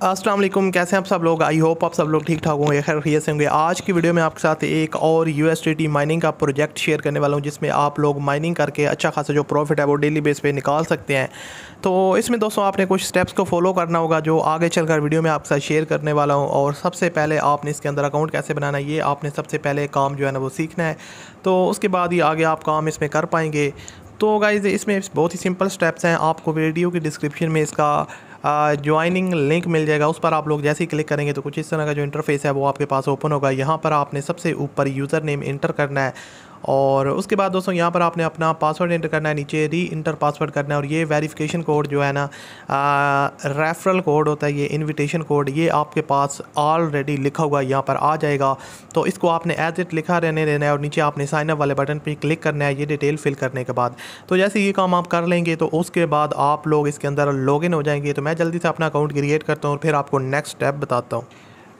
वालेकुम, कैसे हैं आप सब लोग? आई होप आप सब लोग ठीक ठाक होंगे, खैर खैर से होंगे। आज की वीडियो में आपके साथ एक और यू एस माइनिंग का प्रोजेक्ट शेयर करने वाला हूँ, जिसमें आप लोग माइनिंग करके अच्छा खासा जो प्रॉफिट है वो डेली बेस पे निकाल सकते हैं। तो इसमें दोस्तों आपने कुछ स्टेप्स को फॉलो करना होगा, जो आगे चलकर वीडियो में आपके साथ शेयर करने वाला हूँ। और सबसे पहले आपने इसके अंदर अकाउंट कैसे बनाना है, ये आपने सबसे पहले काम जो है ना वो सीखना है। तो उसके बाद ही आगे आप काम इसमें कर पाएँगे। तो गाइज़ इसमें बहुत ही सिंपल स्टेप्स हैं। आपको वीडियो की डिस्क्रिप्शन में इसका ज्वाइनिंग लिंक मिल जाएगा, उस पर आप लोग जैसे ही क्लिक करेंगे तो कुछ इस तरह का जो इंटरफेस है वो आपके पास ओपन होगा। यहाँ पर आपने सबसे ऊपर यूज़र नेम इंटर करना है। और उसके बाद दोस्तों यहाँ पर आपने अपना पासवर्ड इंटर करना है, नीचे री इंटर पासवर्ड करना है और ये वेरिफिकेशन कोड जो है ना रेफरल कोड होता है, ये इनविटेशन कोड ये आपके पास ऑलरेडी लिखा हुआ यहाँ पर आ जाएगा। तो इसको आपने एज इट लिखा रहने देना है और नीचे आपने साइन अप वाले बटन पर क्लिक करना है, ये डिटेल फिल करने के बाद। तो जैसे ये काम आप कर लेंगे तो उसके बाद आप लोग इसके अंदर लॉगिन हो जाएँगे। तो मैं जल्दी से अपना अकाउंट क्रिएट करता हूँ और फिर आपको नेक्स्ट स्टेप बताता हूँ।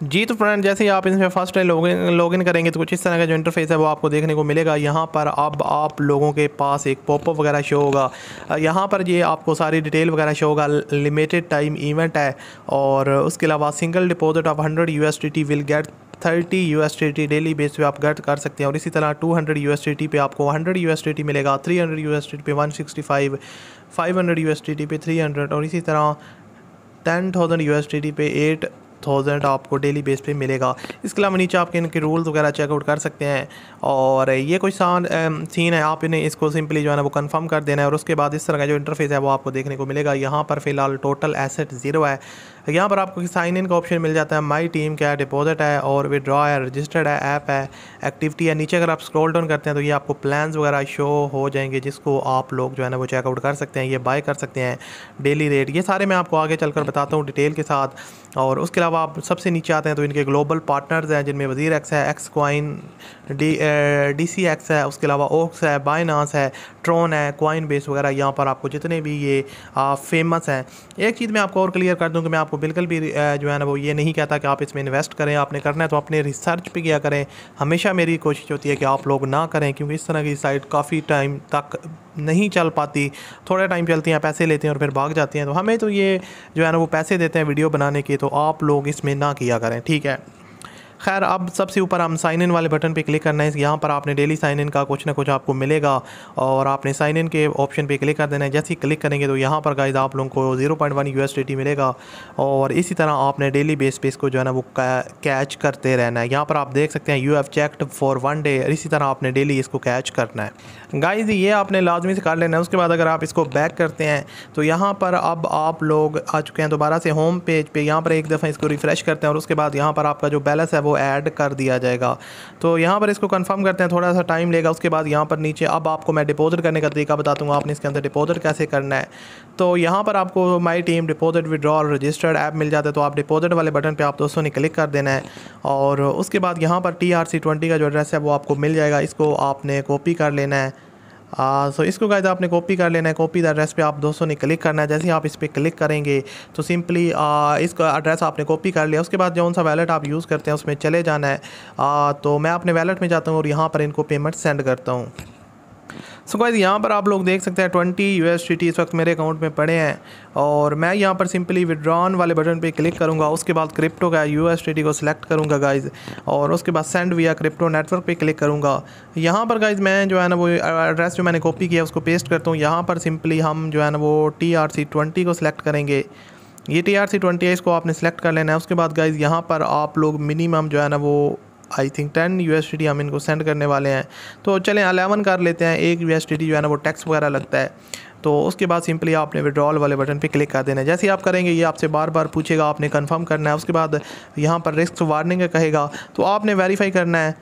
जी तो फ्रेंड जैसे ही आप इसमें फ़र्स्ट टाइम लॉगिन लॉगिन करेंगे तो कुछ इस तरह का जो इंटरफेस है वो आपको देखने को मिलेगा। यहाँ पर अब आप लोगों के पास एक पॉपअप वगैरह शो होगा। यहाँ पर ये आपको सारी डिटेल वगैरह शो होगा। लिमिटेड टाइम इवेंट है और उसके अलावा single deposit of hundred you will get thirty U S T T daily base पे आप गेट कर सकते हैं। और इसी तरह two hundred U S T T पे आपको hundred U S T T मिलेगा three hundred U S T पे one sixty five five hundred U S T T पे थ्री हंड्रेड और इसी तरह ten thousand U S T T पे eight thousand आपको डेली बेस पे मिलेगा। इसके अलावा नीचे आपके इनके रूल्स वगैरह चेकआउट कर सकते हैं। और ये कोई सान सीन है, आप इन्हें इसको सिंपली जो है ना वो कंफर्म कर देना है। और उसके बाद इस तरह का जो इंटरफेस है वो आपको देखने को मिलेगा। यहाँ पर फ़िलहाल टोटल एसेट ज़ीरो है। यहाँ पर आपको साइन इन का ऑप्शन मिल जाता है। माई टीम है? डिपॉजिट है और विड्रॉ है रजिस्टर्ड है ऐप है एक्टिविटी है। नीचे अगर आप स्क्रॉल डाउन करते हैं तो ये आपको प्लान्स वगैरह शो हो जाएँगे, जिसको आप लोग जो है ना वो चेकआउट कर सकते हैं, ये बाय कर सकते हैं डेली रेट ये सारे मैं आपको आगे चलकर बताता हूँ डिटेल के साथ। और उसके अलावा आप सबसे नीचे आते हैं तो इनके ग्लोबल पार्टनर्स हैं जिनमें वज़ीर एक्स है X coin D D C X है उसके अलावा ओक्स है बाइनास है ट्रोन है क्वाइन बेस वगैरह यहाँ पर आपको जितने भी ये आ, फ़ेमस हैं। एक चीज़ मैं आपको और क्लियर कर दूँ कि मैं आपको बिल्कुल भी जो है ना वो ये नहीं कहता कि आप इसमें इन्वेस्ट करें आपने करना है तो अपने रिसर्च पे किया करें। हमेशा मेरी कोशिश होती है कि आप लोग ना करें क्योंकि इस तरह की साइट काफ़ी टाइम तक नहीं चल पाती। थोड़ा टाइम चलती हैं पैसे लेते हैं और फिर भाग जाती हैं। तो हमें तो ये जो है ना वो पैसे देते हैं वीडियो बनाने के तो आप लोग इसमें ना किया करें ठीक है? खैर, अब सबसे ऊपर हम साइन इन वाले बटन पे क्लिक करना है। यहाँ पर आपने डेली साइन इन का कुछ ना कुछ आपको मिलेगा और आपने साइन इन के ऑप्शन पे क्लिक कर देना है। जैसे ही क्लिक करेंगे तो यहाँ पर गाइज़ आप लोगों को ज़ीरो पॉइंट वन यू मिलेगा और इसी तरह आपने डेली बेस पे इसको जो है ना वो कैच करते रहना है। यहाँ पर आप देख सकते हैं you have checked for one day इसी तरह आपने डेली इसको कैच करना है। गाइज़ ये आपने लाजमी से कर लेना है। उसके बाद अगर आप इसको बैक करते हैं तो यहाँ पर अब आप लोग आ चुके हैं। दोबारा से होम पेज पर यहाँ पर एक दफ़ा इसको रिफ़्रेश करते हैं और उसके बाद यहाँ पर आपका जो बैलेंस है वो ऐड कर दिया जाएगा। तो यहाँ पर इसको कंफर्म करते हैं, थोड़ा सा टाइम लेगा, उसके बाद यहाँ पर नीचे, अब आपको मैं डिपॉजिट करने का तरीका बता दूँगा, आपने इसके अंदर डिपॉजिट कैसे करना है। तो यहाँ पर आपको my team deposit withdraw registered app मिल जाता है तो आप डिपॉजिट वाले बटन पर आप दोस्तों ने क्लिक कर देना है। और उसके बाद यहाँ पर टी आर सी ट्वेंटी का जो एड्रेस है, वो आपको मिल जाएगा, इसको आपने कॉपी कर लेना है। आ, सो इसको गाइज़ आपने कॉपी कर लेना है। कॉपी द एड्रेस पे आप दोस्तों ने क्लिक करना है। जैसे ही आप इस पर क्लिक करेंगे तो सिंपली इसका एड्रेस आपने कॉपी कर लिया। उसके बाद जो सा वैलेट आप यूज़ करते हैं उसमें चले जाना है। आ, तो मैं अपने वैलेट में जाता हूँ और यहाँ पर इनको पेमेंट सेंड करता हूँ। सो गाइज़ यहाँ पर आप लोग देख सकते हैं ट्वेंटी यू एस इस वक्त मेरे अकाउंट में पड़े हैं। और मैं यहाँ पर सिंपली विड्रॉन वाले बटन पे क्लिक करूँगा। उसके बाद क्रिप्टो का यू एस को सिलेक्ट करूँगा गाइज़ और उसके बाद सेंड विया क्रिप्टो नेटवर्क पे क्लिक करूँगा। यहाँ पर गाइज़ मैं जो है ना वो एड्रेस जो मैंने कॉपी किया उसको पेस्ट करता हूँ। यहाँ पर सिंपली हम जो है ना वो टी आर सी ट्वेंटी को सिलेक्ट करेंगे। ये टी आर सी ट्वेंटी है, इसको आपने सेलेक्ट कर लेना है। उसके बाद गाइज़ यहाँ पर आप लोग मिनिमम जो है ना वो I think ten U S हम इनको सेंड करने वाले हैं। तो चलें अलेवन कर लेते हैं। एक यू एस जो है ना वो टैक्स वगैरह लगता है। तो उसके बाद सिंपली आपने विड्रॉल वाले बटन पे क्लिक कर देना है। जैसे ही आप करेंगे ये आपसे बार बार पूछेगा आपने कंफर्म करना है। उसके बाद यहाँ पर रिस्क वार्निंग कहेगा। तो आपने वेरीफाई करना है।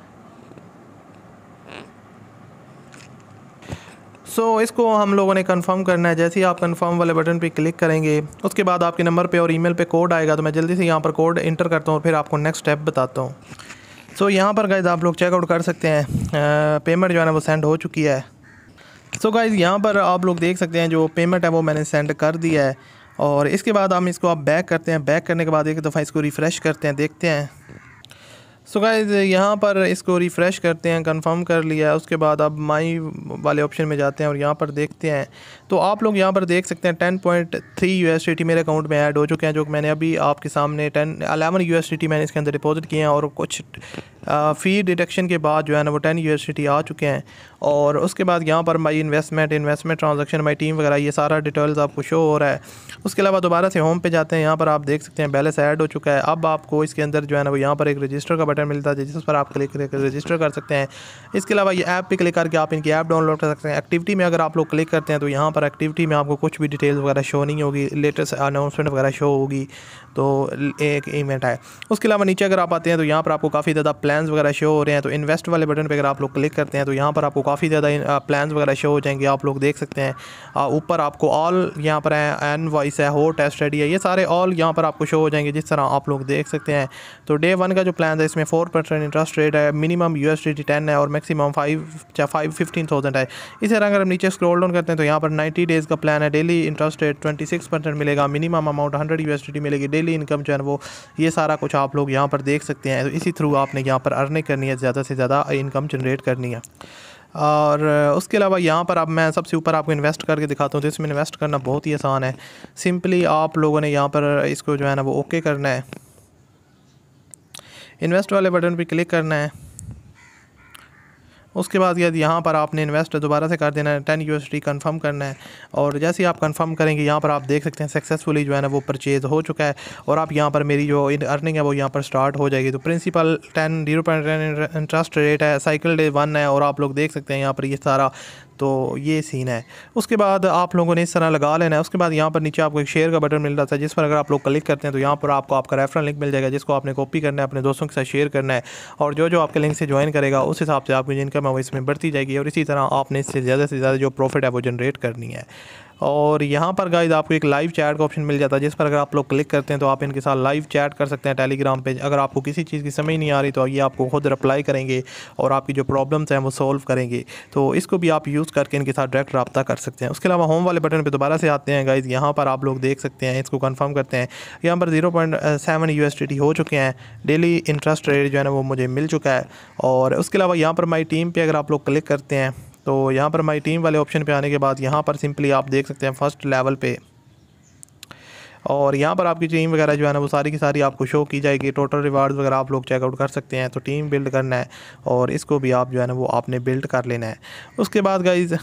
सो so, इसको हम लोगों ने कंफर्म करना है। जैसे ही आप कंफर्म वाले बटन पे क्लिक करेंगे उसके बाद आपके नंबर पे और ईमेल पे कोड आएगा। तो मैं जल्दी से यहाँ पर कोड इंटर करता हूँ और फिर आपको नेक्स्ट स्टेप बताता हूँ। सो so, यहाँ पर गाइज़ आप लोग चेकआउट कर सकते हैं। पेमेंट जो है ना वो सेंड हो चुकी है। सो so, गाइज़ यहाँ पर आप लोग देख सकते हैं जो पेमेंट है वो मैंने सेंड कर दिया है। और इसके बाद हम इसको आप बैक करते हैं। बैक करने के बाद एक दफ़ा इसको रिफ़्रेश करते हैं देखते हैं। सो गाइज़ यहाँ पर इसको रिफ़्रेश करते हैं कंफर्म कर लिया है। उसके बाद अब माई वाले ऑप्शन में जाते हैं और यहाँ पर देखते हैं। तो आप लोग यहाँ पर देख सकते हैं टेन पॉइंट थ्री यू मेरे अकाउंट में ऐड हो चुके हैं, जो मैंने अभी आपके सामने टेन अलेवन यू मैंने इसके अंदर डिपॉजिट किए हैं और कुछ फ़ी डिडक्शन के बाद जो है ना, वो टेन यूनिवर्सिटी आ चुके हैं। और उसके बाद यहाँ पर my investment investment transaction my team वगैरह, ये सारा डिटेल्स आपको शो हो रहा है। उसके अलावा दोबारा से होम पे जाते हैं। यहाँ पर आप देख सकते हैं बैलेंस ऐड हो चुका है। अब आपको इसके अंदर जो है ना, वो यहाँ पर एक रजिस्टर का बटन मिलता है, जिस पर आप क्लिक करके रजिस्टर कर सकते हैं। इसके अलावा ये ऐप पे क्लिक करके आप इनकी ऐप डाउनलोड कर सकते हैं। एक्टिविटी में अगर आप लोग क्लिक करते हैं तो यहाँ पर एक्टिविटी में आपको कुछ भी डिटेल्स वगैरह शो नहीं होगी। लेटेस्ट अनाउंसमेंट वगैरह शो होगी। तो एक इवेंट है। उसके अलावा नीचे अगर आप आते हैं तो यहाँ पर आपको काफ़ी ज़्यादा प्लान्स वगैरह शो हो रहे हैं तो इन्वेस्ट वाले बटन पर अगर आप लोग क्लिक करते हैं तो यहाँ पर आपको काफ़ी ज़्यादा प्लान्स वगैरह शो हो जाएँगे, आप लोग देख सकते हैं। ऊपर आपको ऑल यहाँ पर है एन वॉइस है हो टेस्ट रेडी है, ये सारे ऑल यहाँ पर आपको शो हो जाएँगे, जिस तरह आप लोग देख सकते हैं। तो डे वन का जो प्लान है, इसमें फोर परसेंट इंटरेस्ट रेट है मिनिमम यू एस है और मैक्सिमम फाइव या फाइव फिफ्टीन थाउज़ेंड है। इसी तरह अगर हम नीचे स्क्रॉल डाउन करते हैं तो यहाँ पर नाइन्टी डेज़ का प्लान है daily interest rate twenty six percent मिलेगा मिनिमम अमाउंट हंड्रेड यू मिलेगी डेली इनकम जो है वो, ये सारा कुछ आप लोग यहाँ पर देख सकते हैं। तो इसी थ्रू आपने यहाँ पर अर्निंग करनी है, ज़्यादा से ज़्यादा इनकम जनरेट करनी है। और उसके अलावा यहाँ पर अब मैं सबसे ऊपर आपको इन्वेस्ट करके दिखाता हूँ तो इसमें इन्वेस्ट करना बहुत ही आसान है। सिंपली आप लोगों ने यहाँ पर इसको जो है ना वो ओके करना है। इन्वेस्ट वाले बटन पर क्लिक करना है। उसके बाद यदि यहाँ पर आपने इन्वेस्ट दोबारा से कर देना है टेन यू कन्फर्म करना है। और जैसे ही आप कन्फर्म करेंगे, यहाँ पर आप देख सकते हैं सक्सेसफुली जो है ना, वो परचेज़ हो चुका है। और आप यहाँ पर मेरी जो अर्निंग है, वो यहाँ पर स्टार्ट हो जाएगी। तो principal ten zero point interest rate है साइकिल डे वन है, और आप लोग देख सकते हैं यहाँ पर ये सारा तो ये सीन है। उसके बाद आप लोगों ने इस तरह लगा लेना है। उसके बाद यहाँ पर नीचे आपको एक शेयर का बटन मिल रहा था जिस पर अगर आप लोग क्लिक करते हैं तो यहाँ पर आपको आपका रेफरल लिंक मिल जाएगा, जिसको आपने कॉपी करना है, अपने दोस्तों के साथ शेयर करना है। और जो जो आपके लिंक से ज्वाइन करेगा, उस हिसाब से आपकी इनकम है, वो इसमें बढ़ती जाएगी। और इसी तरह आपने इससे ज़्यादा से ज़्यादा जो प्रॉफिट है, वो जनरेट करनी है। और यहाँ पर गाइज़ आपको एक लाइव चैट का ऑप्शन मिल जाता है, जिस पर अगर आप लोग क्लिक करते हैं तो आप इनके साथ लाइव चैट कर सकते हैं टेलीग्राम पे। अगर आपको किसी चीज़ की समझ नहीं आ रही तो ये आपको खुद रिप्लाई करेंगे और आपकी जो प्रॉब्लम्स हैं वो सॉल्व करेंगे। तो इसको भी आप यूज़ करके इनके साथ डायरेक्ट रब्ता कर सकते हैं। उसके अलावा होम वाले बटन पर दोबारा से आते हैं गाइज़ यहाँ पर आप लोग देख सकते हैं, इसको कन्फर्म करते हैं। यहाँ पर ज़ीरो पॉइंट सेवन यू हो चुके हैं। डेली इंटरेस्ट रेट जो है ना वो मुझे मिल चुका है। और उसके अलावा यहाँ पर माई टीम पर अगर आप लोग क्लिक करते हैं तो यहाँ पर माई टीम वाले ऑप्शन पर आने के बाद यहाँ पर सिंपली आप देख सकते हैं फ़र्स्ट लेवल पर और यहाँ पर आपकी टीम वगैरह जो है ना, वो सारी की सारी आपको शो की जाएगी। टोटल रिवार्ड्स वगैरह आप लोग चेकआउट कर सकते हैं। तो टीम बिल्ड करना है और इसको भी आप जो है ना, वो आपने बिल्ड कर लेना है। उसके बाद गाइज़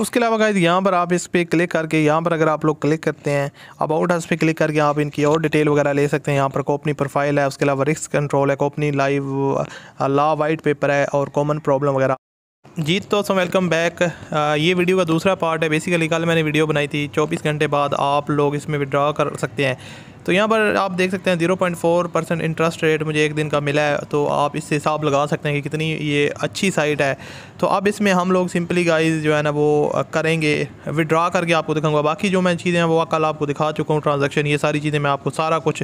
उसके अलावा गाइज़ यहाँ पर आप इस पर क्लिक करके, यहाँ पर अगर आप लोग क्लिक करते हैं अबाउट हस पे क्लिक करके आप इनकी और डिटेल वगैरह ले सकते हैं। यहाँ पर कोपनी प्रोफ़ाइल है, उसके अलावा रिस्क कंट्रोल है कोपनी लाइव ला वाइट पेपर है और कॉमन प्रॉब्लम वगैरह। जी तो सो वेलकम बैक ये वीडियो का दूसरा पार्ट है. बेसिकली कल मैंने वीडियो बनाई थी. 24 घंटे बाद आप लोग इसमें विड्रॉ कर सकते हैं. तो यहाँ पर आप देख सकते हैं zero point four percent interest rate मुझे एक दिन का मिला है. तो आप इससे हिसाब लगा सकते हैं कि कितनी ये अच्छी साइट है. तो अब इसमें हम लोग सिंपली गाइज़ जो है ना वो करेंगे. विड्रा करके आपको दिखाऊँगा. बाकी जो मैं चीज़ें हैं वो कल आपको दिखा चुका हूँ. ट्रांजेक्शन ये सारी चीज़ें मैं आपको सारा कुछ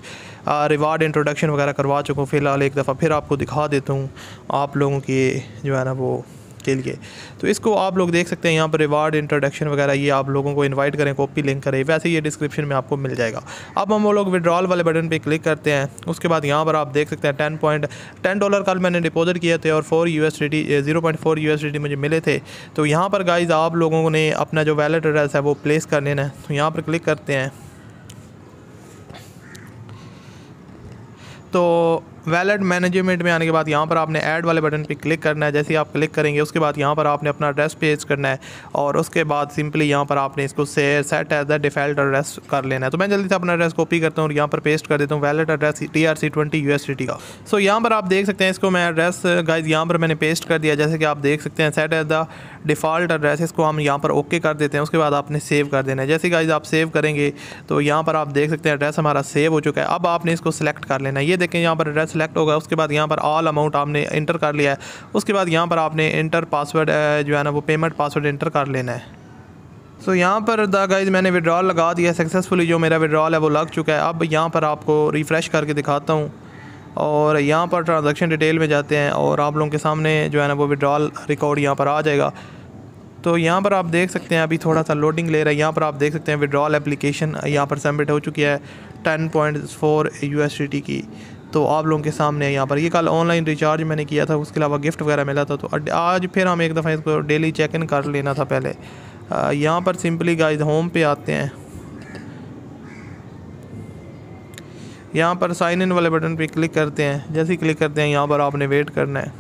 रिवार्ड इंट्रोडक्शन वगैरह करवा चुका हूँ. फ़िलहाल एक दफ़ा फिर आपको दिखा देता हूँ आप लोगों की जो है ना वो के लिए। तो इसको आप लोग देख सकते हैं, यहाँ पर रिवार्ड इंट्रोडक्शन वगैरह, ये आप लोगों को इनवाइट करें कॉपी लिंक करें, वैसे ये डिस्क्रिप्शन में आपको मिल जाएगा। अब हम वो लोग विड्रॉल वाले बटन पर क्लिक करते हैं, उसके बाद यहाँ पर आप देख सकते हैं टेन पॉइंट टेन डॉलर कल मैंने डिपॉजिट किए थे और four U S zero point four U S मुझे मिले थे। तो यहाँ पर गाइज़ आप लोगों ने अपना जो वैलेट एड्रेस है वो प्लेस कर लेना है। तो यहाँ पर क्लिक करते हैं। तो वैलेट मैनेजमेंट में आने के बाद यहाँ पर आपने ऐड वाले बटन पे क्लिक करना है। जैसे ही आप क्लिक करेंगे, उसके बाद यहाँ पर आपने अपना एड्रेस पेज करना है और उसके बाद सिंपली यहाँ पर आपने इसको से set as the default address कर लेना है। तो मैं जल्दी से अपना एड्रेस कॉपी करता हूँ और यहाँ पर पेस्ट कर देता हूँ wallet address T R C twenty U S T का। सो यहाँ पर आप देख सकते हैं इसको मैं एड्रेस गाइज़ यहाँ पर मैंने पेस्ट कर दिया। जैसे कि आप देख सकते हैं set as the default address इसको हम यहाँ पर ओके कर देते हैं। उसके बाद आपने सेव कर देना है। जैसे गाइज़ आप सेव करेंगे तो यहाँ पर आप देख सकते हैं एड्रेस हमारा सेव हो चुका है। अब आपने इसको सेलेक्ट कर लेना है। ये देखें, यहाँ पर एड्रेस सेलेक्ट होगा उसके बाद यहाँ पर ऑल अमाउंट आपने इंटर कर लिया है। उसके बाद यहाँ पर आपने इंटर पासवर्ड जो है ना वो पेमेंट पासवर्ड इंटर कर लेना है। सो so, यहाँ पर द गाइज़ मैंने विड्रॉल लगा दिया सक्सेसफुली जो मेरा विड्रॉल है वो लग चुका है। अब यहाँ पर आपको रिफ़्रेश करके दिखाता हूँ। और यहाँ पर ट्रांजेक्शन डिटेल में जाते हैं और आप लोगों के सामने जो है ना वो विड्रॉल रिकॉर्ड यहाँ पर आ जाएगा। तो यहाँ पर आप देख सकते हैं अभी थोड़ा सा लोडिंग ले रहा है। यहाँ पर आप देख सकते हैं विड्रॉल एप्लीकेशन यहाँ पर सबमिट हो चुकी है टेन पॉइंट फोर यू की। तो आप लोगों के सामने यहाँ पर। ये कल ऑनलाइन रिचार्ज मैंने किया था, उसके अलावा गिफ्ट वगैरह मिला था तो आज फिर हम एक दफ़ा इसको डेली चेक इन कर लेना था पहले। यहाँ पर सिंपली गाइस होम पे आते हैं। यहाँ पर साइन इन वाले बटन पे क्लिक करते हैं। जैसे ही क्लिक करते हैं, यहाँ पर आपने वेट करना है।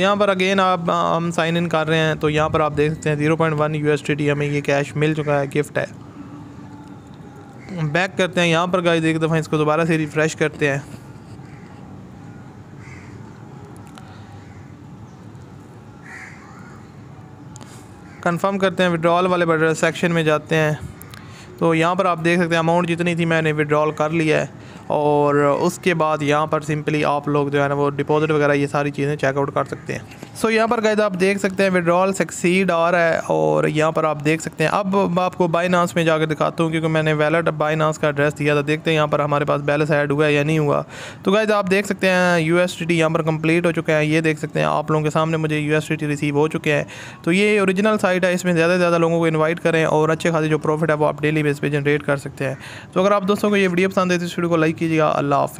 यहाँ पर अगेन आप, हम साइन इन कर रहे हैं तो यहाँ पर आप देख सकते हैं ज़ीरो पॉइंट वन यू हमें ये कैश मिल चुका है गिफ्ट है। बैक करते हैं, यहाँ पर गाइस एक दफ़ा इसको दोबारा से रिफ़्रेश करते हैं। कंफर्म करते हैं विड्रॉल वाले बटन सेक्शन में जाते हैं। तो यहाँ पर आप देख सकते हैं अमाउंट जितनी थी मैंने विड्रॉल कर लिया है। और उसके बाद यहाँ पर सिंपली आप लोग जो है ना, वो डिपॉजिट वगैरह ये सारी चीज़ें चेकआउट कर सकते हैं। सो so, यहाँ पर गए आप देख सकते हैं विड्रॉल सक्सीड आ रहा है और यहाँ पर आप देख सकते हैं। अब मैं आपको बाइनास में जाकर दिखाता हूँ क्योंकि मैंने वैलेट बाइनास का एड्रेस दिया था। देखते हैं यहाँ पर हमारे पास बैलेंस ऐड हुआ है या नहीं हुआ। तो गाइज़ आप देख सकते हैं यू एस टी यहाँ पर कंप्लीट हो चुके हैं। ये देख सकते हैं आप लोगों के सामने मुझे यू एस टी रिसीव हो चुके हैं। तो ये ओरिजिनल साइट है इसमें ज़्यादा से ज़्यादा लोगों को इन्वाइट करें और अच्छे खासे जो प्रॉफिट है वो आप डेली बेस पर जनरेट कर सकते हैं। तो अगर आप दोस्तों को ये वीडियो पसंद है तो इस वीडियो को लाइक कीजिएगा। अल्लाह हाफि